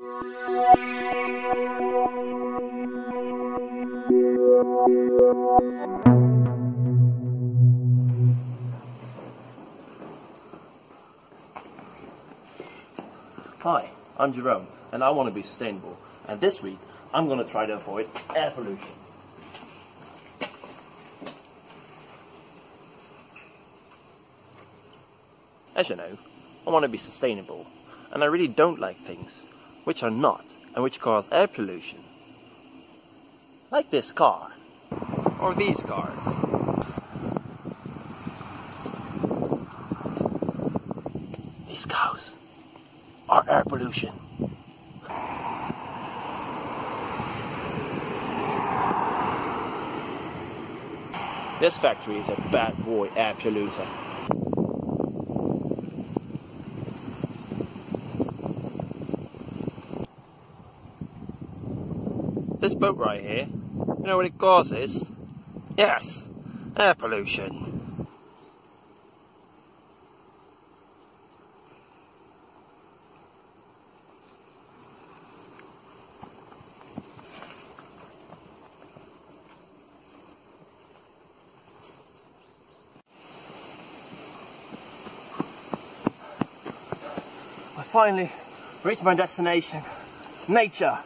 Hi, I'm Jerome, and I want to be sustainable. And this week, I'm going to try to avoid air pollution. As you know, I want to be sustainable, and I really don't like things which are not and which cause air pollution. Like this car, or these cars. These cows are air pollution. This factory is a bad boy air polluter. This boat right here, you know what it causes? Yes, air pollution. I finally reached my destination, nature.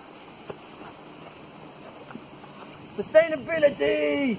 Sustainability!